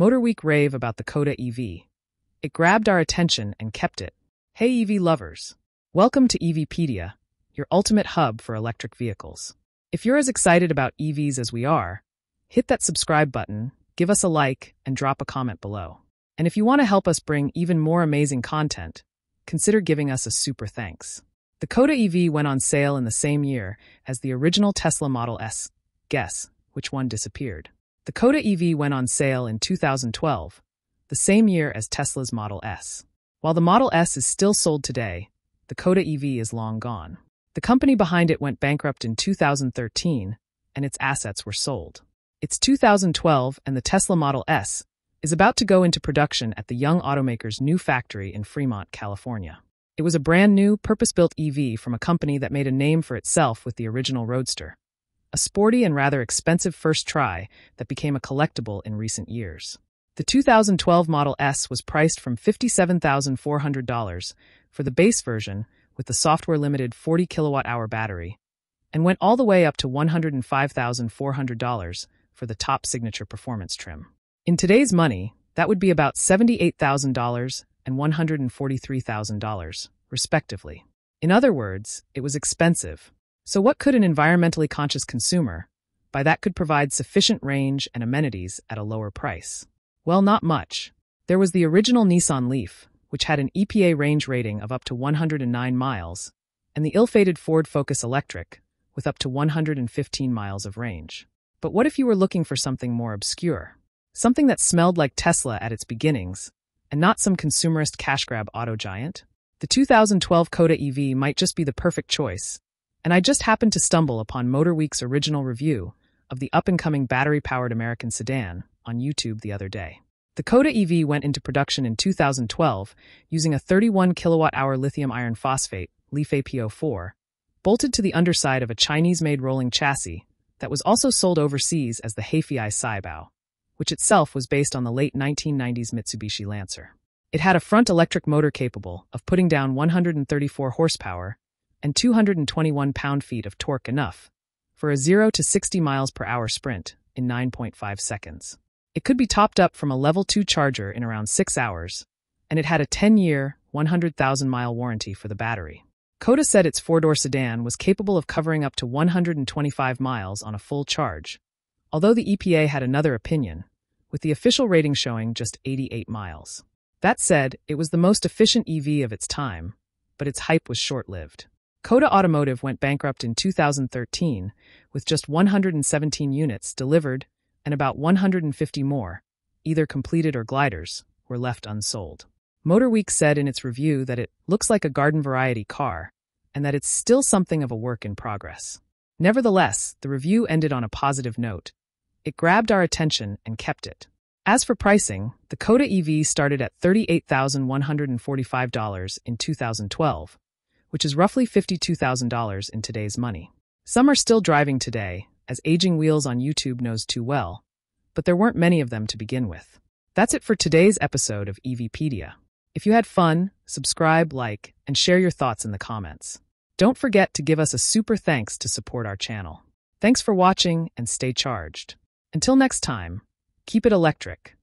Motor Week rave about the Coda EV. It grabbed our attention and kept it. Hey EV lovers. Welcome to EVpedia, your ultimate hub for electric vehicles. If you're as excited about EVs as we are, hit that subscribe button, give us a like, and drop a comment below. And if you want to help us bring even more amazing content, consider giving us a super thanks. The Coda EV went on sale in the same year as the original Tesla Model S. Guess which one disappeared. The Coda EV went on sale in 2012, the same year as Tesla's Model S. While the Model S is still sold today, the Coda EV is long gone. The company behind it went bankrupt in 2013, and its assets were sold. It's 2012, and the Tesla Model S is about to go into production at the Young Automaker's new factory in Fremont, California. It was a brand new, purpose built EV from a company that made a name for itself with the original Roadster, a sporty and rather expensive first try that became a collectible in recent years. The 2012 Model S was priced from $57,400 for the base version with the software limited 40 kilowatt hour battery, and went all the way up to $105,400 for the top signature performance trim. In today's money, that would be about $78,000 and $143,000, respectively. In other words, it was expensive. So, what could an environmentally conscious consumer, buy that could provide sufficient range and amenities at a lower price? Well, not much. There was the original Nissan Leaf, which had an EPA range rating of up to 109 miles, and the ill-fated Ford Focus Electric, with up to 115 miles of range. But what if you were looking for something more obscure? Something that smelled like Tesla at its beginnings, and not some consumerist cash grab auto giant? The 2012 Coda EV might just be the perfect choice, and I just happened to stumble upon MotorWeek's original review of the up-and-coming battery-powered American sedan on YouTube the other day. The Coda EV went into production in 2012 using a 31 kilowatt-hour lithium iron phosphate, LiFePO4, bolted to the underside of a Chinese-made rolling chassis that was also sold overseas as the Hafei Saibao, which itself was based on the late 1990s Mitsubishi Lancer. It had a front electric motor capable of putting down 134 horsepower and 221 pound-feet of torque enough for a 0 to 60 miles per hour sprint in 9.5 seconds. It could be topped up from a level 2 charger in around 6 hours, and it had a 10-year, 100,000-mile warranty for the battery. Coda said its four-door sedan was capable of covering up to 125 miles on a full charge, although the EPA had another opinion, with the official rating showing just 88 miles. That said, it was the most efficient EV of its time, but its hype was short-lived. Coda Automotive went bankrupt in 2013 with just 117 units delivered and about 150 more, either completed or gliders, were left unsold. MotorWeek said in its review that it looks like a garden variety car and that it's still something of a work in progress. Nevertheless, the review ended on a positive note. It grabbed our attention and kept it. As for pricing, the Coda EV started at $38,145 in 2012, which is roughly $52,000 in today's money. Some are still driving today, as aging wheels on YouTube knows too well, but there weren't many of them to begin with. That's it for today's episode of EVpedia. If you had fun, subscribe, like, and share your thoughts in the comments. Don't forget to give us a super thanks to support our channel. Thanks for watching and stay charged. Until next time, keep it electric.